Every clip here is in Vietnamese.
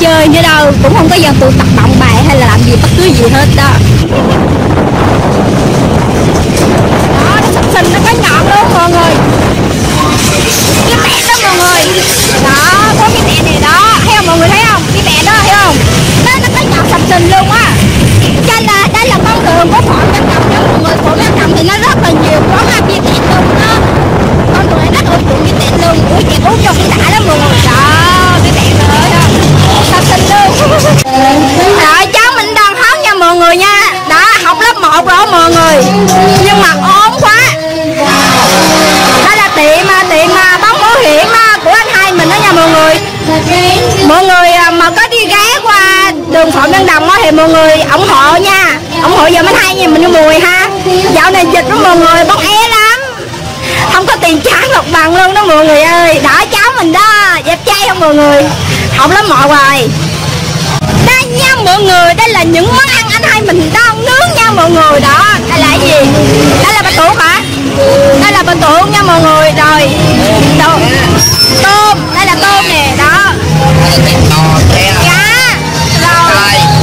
chơi nữa đâu, cũng không có giờ tụ tập bạn bè hay là làm gì, bất cứ gì hết đó. Đó nó nó có nhọn luôn, mọi người. Cái mẹ đó, mọi người. Đó, có cái mẹ này đó. Thấy không, mọi người thấy không? Cái mẹ đó, thấy không? Nó nó có nhọn sập sình luôn á. Cho là đây là con đường của phượng nhân cầm đó, mọi người. Phượng nhân cầm thì nó rất là nhiều mọi người bóc é lắm. Không có tiền trả lộc bằng luôn đó mọi người ơi. Đỡ cháu mình đó. Dẹp chay không mọi người? Không lắm mọi rồi đây nha mọi người đây là những món ăn anh hai mình đang nướng nha mọi người. Đó, đây là cái gì? Đây là bánh tuộc hả? Đây là bánh tuộc nha mọi người. Rồi tôm tôm. Đây là tôm nè, đó. Cá rồi.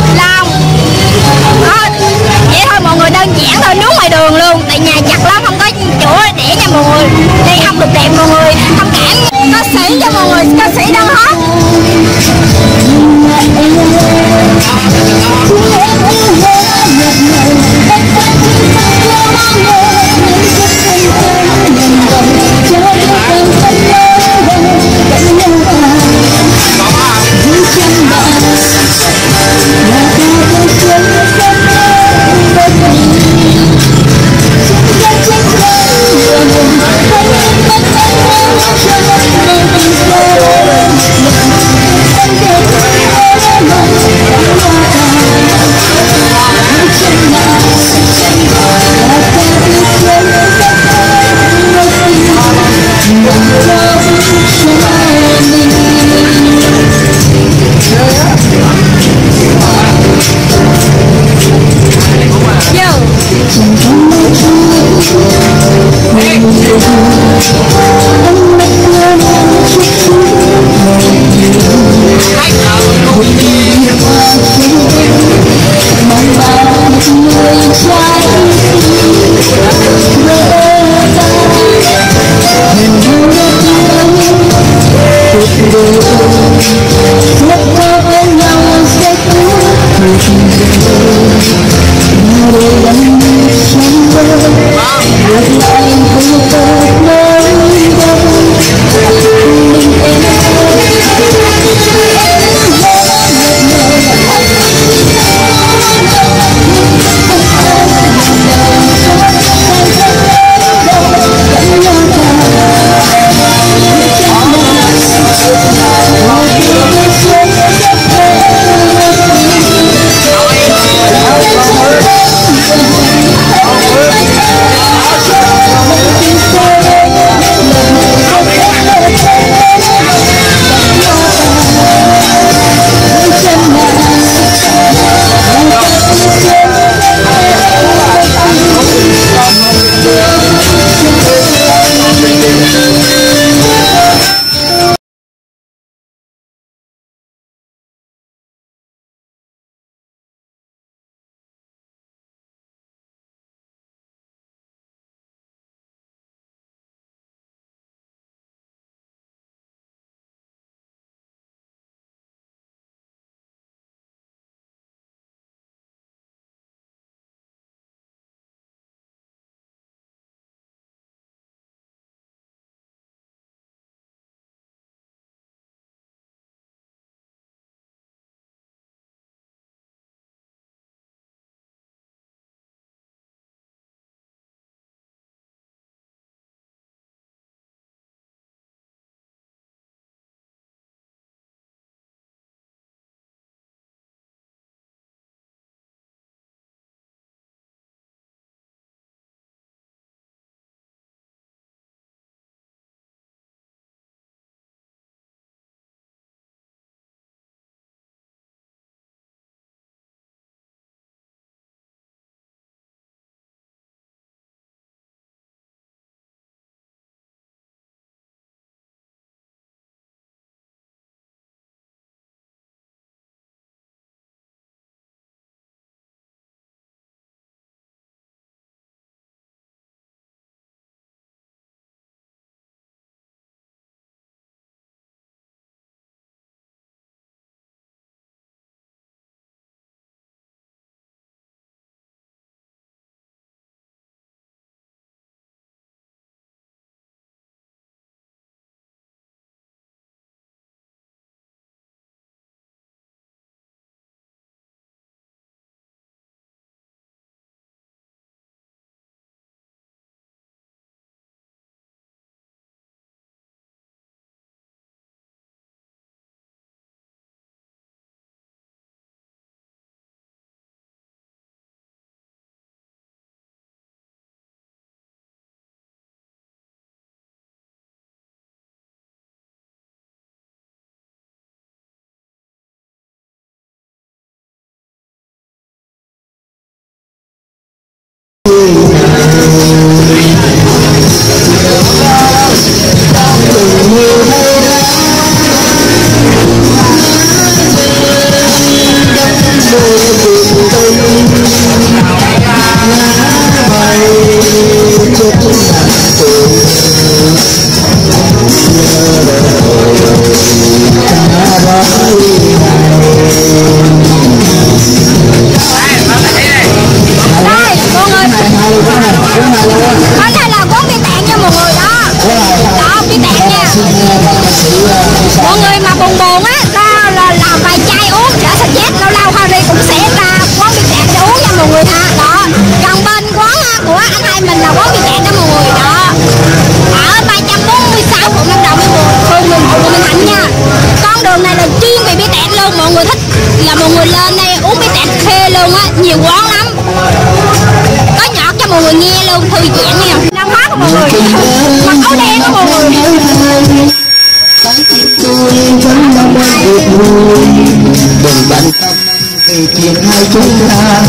Chúng ta.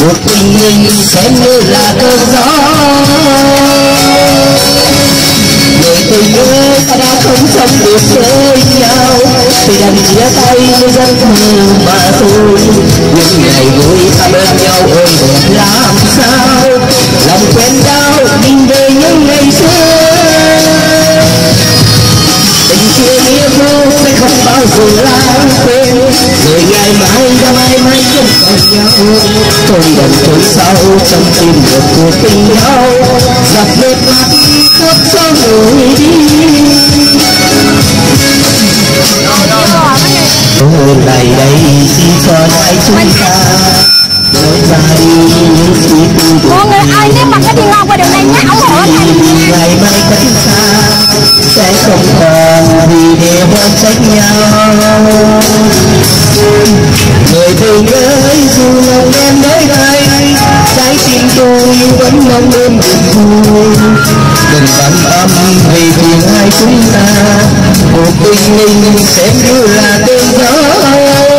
Cuộc tình mình sẽ như là cơn gió. Người tình ơi ta đã không sống được với nhau. Thì đành chia tay như giấc mơ mà thôi. Những ngày vui ta bên nhau ôi đẹp làm sao? Lòng quen đau nhìn về những ngày xưa. Tình chia nghĩa vô sẽ không bao giờ lãng quên rồi ngày mai đã mai mai không còn nhau không đành trốn sau trong tim một cuộc tình nhau dập nước mắt khóc cho người đi hôm nay đây xin cho lại chúng ta Mọi người ai nếu mà có đi ngon qua đường này nhé ủng hộ Thành ngày mai cách xa, sẽ không còn để trách nhau. Người tình ơi, dù lòng em nơi đây, trái tim tôi vẫn mong em được vui. Đừng bận tâm vì chuyện hai chúng ta một tình mình sẽ như là cơn gió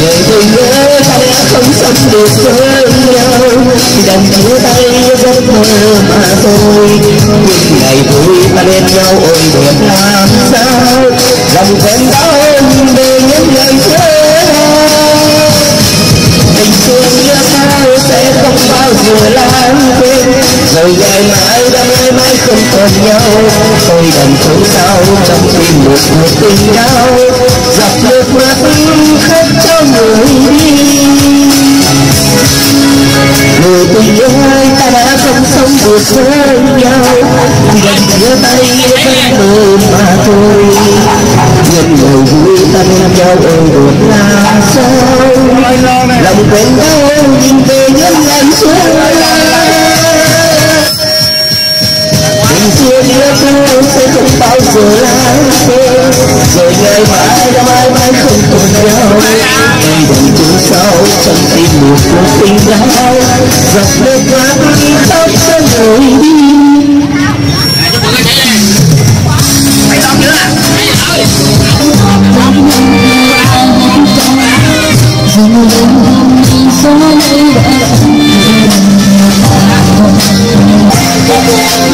người tôi nhớ ta đã không sống được với nhau thì đành chia tay giấc mơ mà thôi những ngày vui ta bên nhau ôi đẹp làm sao lòng quen đau về những lời thơ tình thương như sao sẽ không bao giờ lãng quên rồi ngày mai đã mãi mãi không còn nhau tôi đành trốn sao trong tim một cuộc tình đau thương nhau gần giữa tay vẫn mơ mà thôi nhân ngày vui ta bên nhau ôi được là sao lòng quen đau nhìn về những lạnh xuống. tình xưa tôi cũ sẽ không bao giờ lãng quên rồi ngày mai đã mãi mãi không còn nhau tôi đau trong tim một cuộc tình đau giọt nước mắt khóc cho người đi Tôi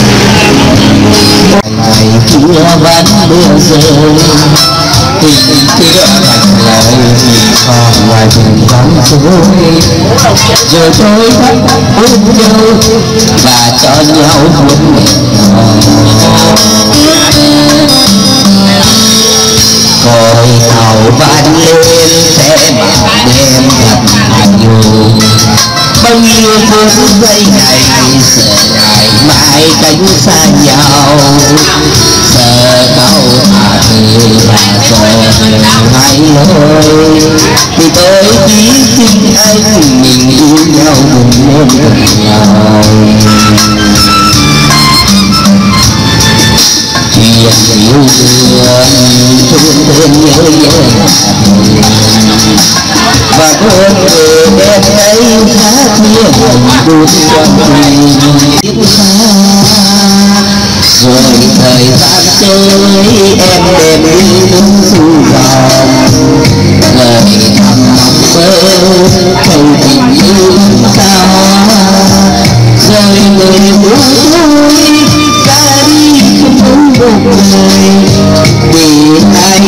ngoài kia vẫn mưa rơi tình kia thành lời còn ngoài đường vắng tối giờ tôi thắp hôn nhau và cho nhau một mình coi tàu vang lên sẽ bảo đêm thật nhiều bao nhiêu phút giây ngày, sợ ngày mai cánh xa nhau. Sợ câu thả từ và giờ hai lối thì tôi chỉ xin anh mình yêu nhau cùng nên nhau chuyện yêu thương thương nhớ nhớ và quên về đêm ấy hát nghĩa buồn quanh tiếng xa rồi thời gian trôi em đem đi đứng thu vòng lời thầm mộng mơ câu tình yêu cao rồi người muốn vui sống một đời để lại